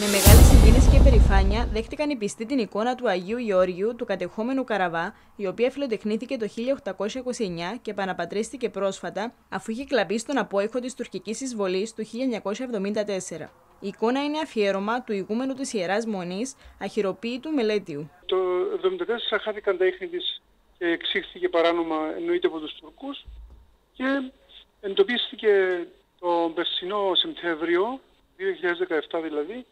Με μεγάλη συγκίνηση και περηφάνεια δέχτηκαν οι πιστοί την εικόνα του Αγίου Γεώργιου του κατεχόμενου Καραβά, η οποία φιλοτεχνήθηκε το 1829 και επαναπατρίστηκε πρόσφατα, αφού είχε κλαπεί στον απόϊχο της τουρκικής εισβολής του 1974. Η εικόνα είναι αφιέρωμα του ηγούμενου της Ιεράς Μονής, αχυροποίητου Μελέτιου. Το 1974 χάθηκαν τα ίχνη της και εξήχθηκε παράνομα εννοείται από τους Τουρκούς και εντοπίστηκε τον περσινό Σεπτέμβριο, 2017 δηλαδή,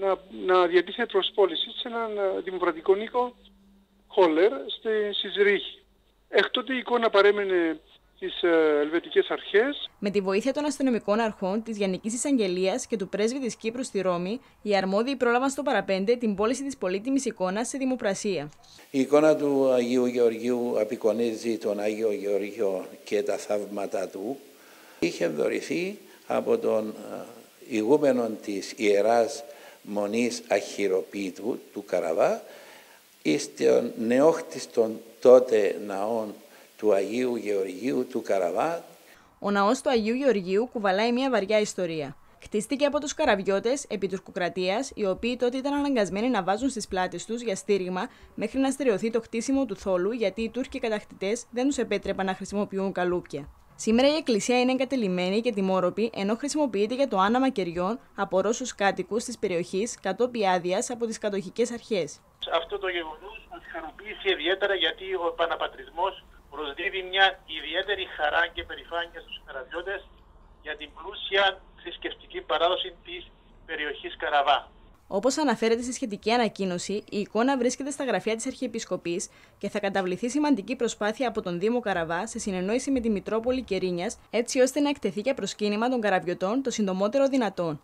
να, να διατίθεται προς πώληση σε έναν ε, δημοκρατικό νίκο Χόλερ στη Σιζρίχη. Εκ τότε η εικόνα παρέμενε στις ε, ελβετικές αρχές. Με τη βοήθεια των αστυνομικών αρχών, της Γιαννικής Εισαγγελίας και του πρέσβη της Κύπρου στη Ρώμη, οι αρμόδιοι πρόλαβαν στο παραπέντε την πώληση της πολύτιμης εικόνας σε δημοπρασία. Η εικόνα του Αγίου Γεωργίου απεικονίζει τον Άγιο Γεωργίο και τα θαύματα του. Είχε δωρηθεί από τον ε, ηγούμενο της Ιεράς Μονής Αχυροποίητου του Καραβά στον νεόχτιστον τότε ναόν του Αγίου Γεωργίου του Καραβά. Ο ναός του Αγίου Γεωργίου κουβαλάει μια βαριά ιστορία. Χτίστηκε από τους καραβιώτες επί τουρκοκρατία, οι οποίοι τότε ήταν αναγκασμένοι να βάζουν στις πλάτες τους για στήριγμα μέχρι να στερεωθεί το χτίσιμο του θόλου, γιατί οι Τούρκοι κατακτητές δεν τους επέτρεπαν να χρησιμοποιούν καλούπια. Σήμερα η εκκλησία είναι εγκατελειμμένη και τιμόρροπη, ενώ χρησιμοποιείται για το άναμα κεριών από Ρώσους κάτοικους της περιοχής κατόπι άδειας από τις κατοχικές αρχές. Αυτό το γεγονός μας χαροποίησε ιδιαίτερα γιατί ο επαναπατρισμό προσδίδει μια ιδιαίτερη χαρά και περηφάνεια στους καραβιώτε για την πλούσια θρησκευτική παράδοση της περιοχής Καραβά. Όπως αναφέρεται στη σχετική ανακοίνωση, η εικόνα βρίσκεται στα γραφεία της Αρχιεπισκοπής και θα καταβληθεί σημαντική προσπάθεια από τον Δήμο Καραβάς σε συνεννόηση με τη Μητρόπολη Κερίνιας, έτσι ώστε να εκτεθεί για προσκύνημα των καραβιωτών το συντομότερο δυνατόν.